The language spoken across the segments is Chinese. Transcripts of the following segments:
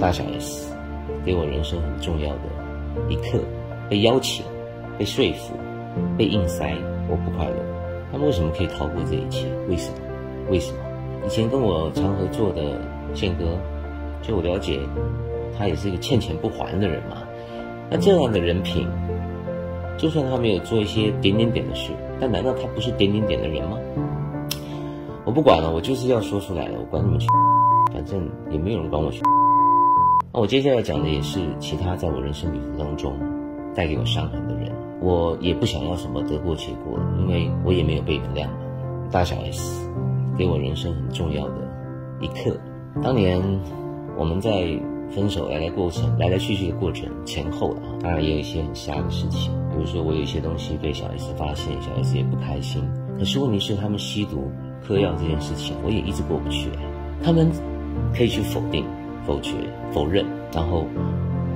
大小 S 给我人生很重要的一刻，被邀请、被说服、被硬塞，我不快乐。他们为什么可以逃过这一切？为什么？为什么？以前跟我常合作的宪哥，就我了解，他也是一个欠钱不还的人嘛。那这样的人品，就算他没有做一些点点点的事，但难道他不是点点点的人吗？我不管了，我就是要说出来了，我管你们去，反正也没有人管我去。那我接下来讲的也是其他在我人生旅途当中带给我伤痕的人，我也不想要什么得过且过，因为我也没有被原谅。大小 S 给我人生很重要的一刻，当年我们在分手来来过程来来去去的过程前后啊，当然也有一些很瞎的事情，比如说我有一些东西被小 S 发现，小 S 也不开心。可是问题是他们吸毒嗑药这件事情，我也一直过不去。他们可以去否定。否决、否认，然后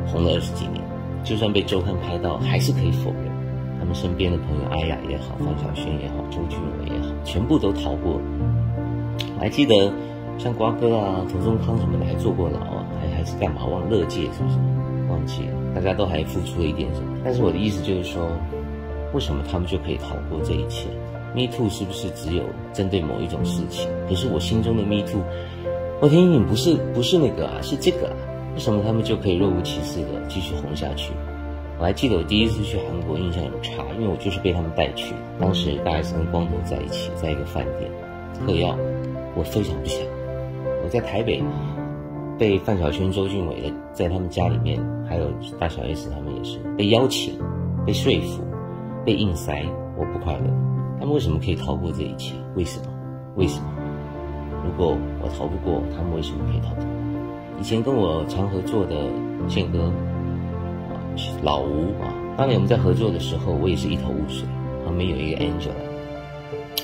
红了二十几年，就算被周刊拍到，还是可以否认。他们身边的朋友，阿雅也好，范晓萱也好，周俊伟也好，全部都逃过。我还记得，像瓜哥啊、涂宗康什么的，还坐过牢啊，还还是干嘛？忘乐界是不是？忘记了，大家都还付出了一点什么。但是我的意思就是说，为什么他们就可以逃过这一切？Me Too 是不是只有针对某一种事情？可是我心中的 Me Too。我听你不是不是那个啊，是这个啊？为什么他们就可以若无其事的继续红下去？我还记得我第一次去韩国，印象很差，因为我就是被他们带去。当时大 S 跟光头在一起，在一个饭店嗑药，我非常不想。我在台北被范晓萱、周俊伟的在他们家里面，还有大小 S 他们也是被邀请、被说服、被硬塞，我不快乐。他们为什么可以逃过这一切？为什么？为什么？如果我逃不过，他们为什么可以逃脱？以前跟我常合作的宪哥啊，老吴啊，当年我们在合作的时候，我也是一头雾水。旁边有一个 Angela，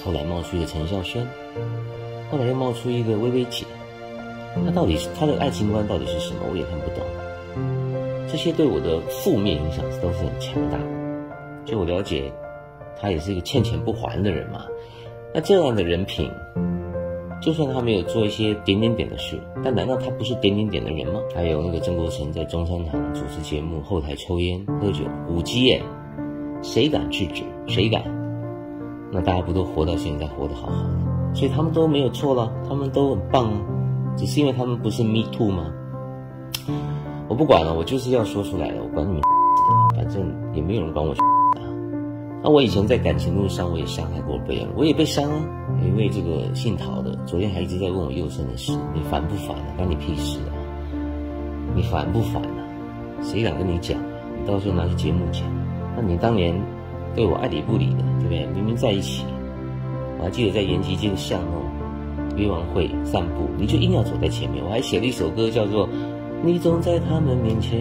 后来冒出一个陈孝萱，后来又冒出一个薇薇姐。他到底是他的爱情观到底是什么？我也看不懂。这些对我的负面影响都是很强大。就我了解，他也是一个欠钱不还的人嘛。那这样的人品。就算他没有做一些点点点的事，但难道他不是点点点的人吗？还有那个曾国成在中山堂主持节目，后台抽烟喝酒，舞姬耶，谁敢制止？谁敢？那大家不都活到现在，活得好好的？所以他们都没有错了，他们都很棒，只是因为他们不是 me too 吗？我不管了，我就是要说出来了，我管你们，反正也没有人管我。那我以前在感情路上，我也伤害过别人，我也被伤啊。因为这个姓陶的，昨天还一直在问我幼生的事，你烦不烦啊？关你屁事啊！你烦不烦啊？谁敢跟你讲？你到时候拿去节目讲。那你当年对我爱理不理的，对不对？明明在一起，我还记得在延吉街的巷弄约完会散步，你就硬要走在前面。我还写了一首歌，叫做《你总在他们面前》。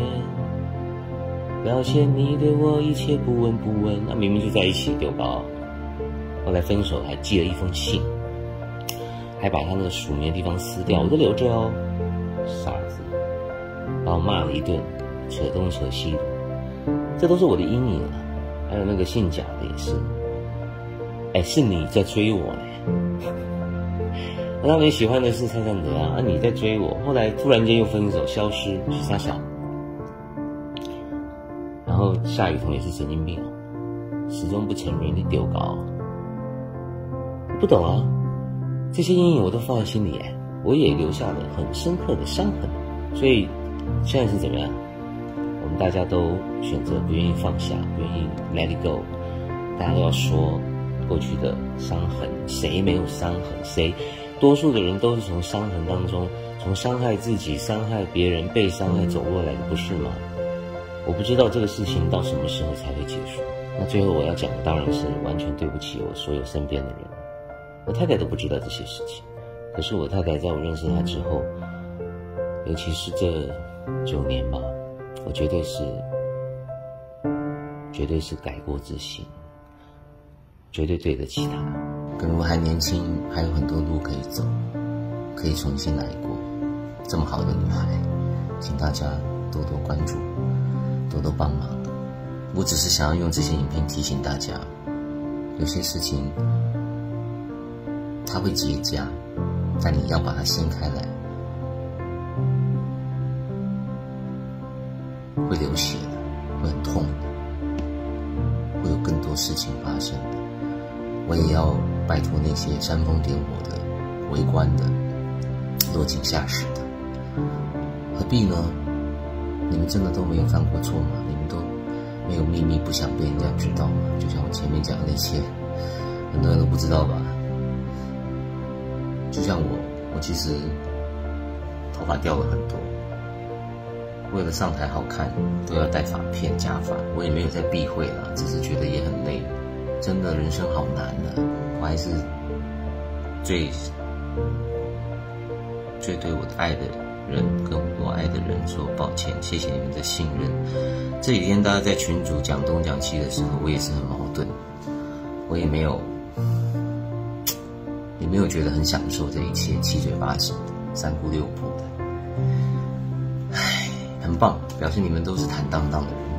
表现你对我一切不闻不问，那明明就在一起丢包，后来分手还寄了一封信，还把他那个署名的地方撕掉，我都留着哦，傻子，把我骂了一顿，扯东扯西的，这都是我的阴影啊。还有那个姓贾的也是，哎，是你在追我嘞，我当年喜欢的是蔡尚德啊，你在追我，后来突然间又分手消失，是傻小。然后夏雨桐也是神经病哦，始终不承认你丢高，不懂啊，这些阴影我都放在心里，我也留下了很深刻的伤痕，所以现在是怎么样？我们大家都选择不愿意放下，不愿意 let it go，大家都要说过去的伤痕，谁没有伤痕？谁？多数的人都是从伤痕当中，从伤害自己、伤害别人、被伤害走过来的，不是吗？我不知道这个事情到什么时候才会结束。那最后我要讲的当然是完全对不起我所有身边的人。我太太都不知道这些事情，可是我太太在我认识她之后，尤其是这九年吧，我绝对是，绝对是改过自新，绝对对得起她。可能我还年轻，还有很多路可以走，可以重新来过。这么好的女孩，请大家多多关注。多多帮忙，我只是想要用这些影片提醒大家，有些事情它会结痂，但你要把它掀开来，会流血的，会很痛的，会有更多事情发生的。我也要拜托那些煽风点火的、围观的、落井下石的，何必呢？你们真的都没有犯过错吗？你们都没有秘密不想被人家知道吗？就像我前面讲的那些，很多人都不知道吧？就像我，我其实头发掉了很多，为了上台好看，都要戴发片、假发。我也没有在避讳了，只是觉得也很累。真的人生好难呢，我还是最最对我的爱的人人跟我爱的人说抱歉，谢谢你们的信任。这几天大家在群主讲东讲西的时候，我也是很矛盾，我也没有。也没有觉得很享受这一切，七嘴八舌的，三姑六婆的，唉，很棒，表示你们都是坦荡荡的人。